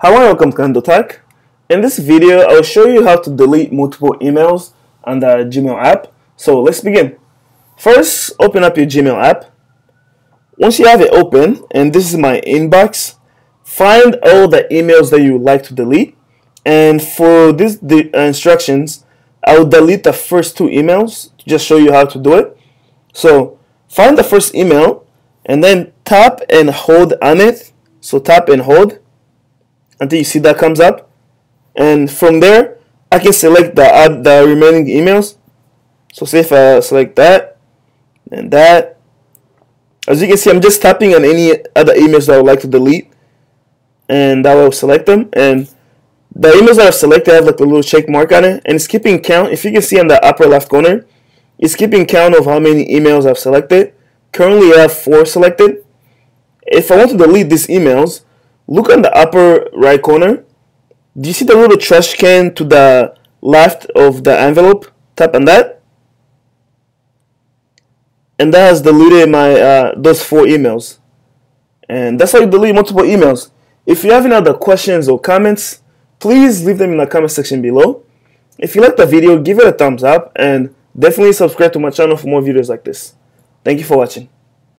Hi, welcome to Kahindo Tech. In this video, I'll show you how to delete multiple emails on the Gmail app. So let's begin. First, open up your Gmail app. Once you have it open, and this is my inbox, find all the emails that you would like to delete. And for these the instructions, I will delete the first two emails to just show you how to do it. So find the first email and then tap and hold on it. So tap and hold until you see that comes up. And from there, I can select the add the remaining emails. So say if I select that and that. As you can see, I'm just tapping on any other emails that I would like to delete. And that will select them. And the emails that I've selected have like a little check mark on it. And it's keeping count. If you can see on the upper left corner, it's keeping count of how many emails I've selected. Currently, I have four selected. If I want to delete these emails, look on the upper right corner. Do you see the little trash can to the left of the envelope? Tap on that. And that has deleted my uh, those four emails. And that's how you delete multiple emails. If you have any other questions or comments, please leave them in the comment section below. If you like the video, give it a thumbs up and definitely subscribe to my channel for more videos like this. Thank you for watching.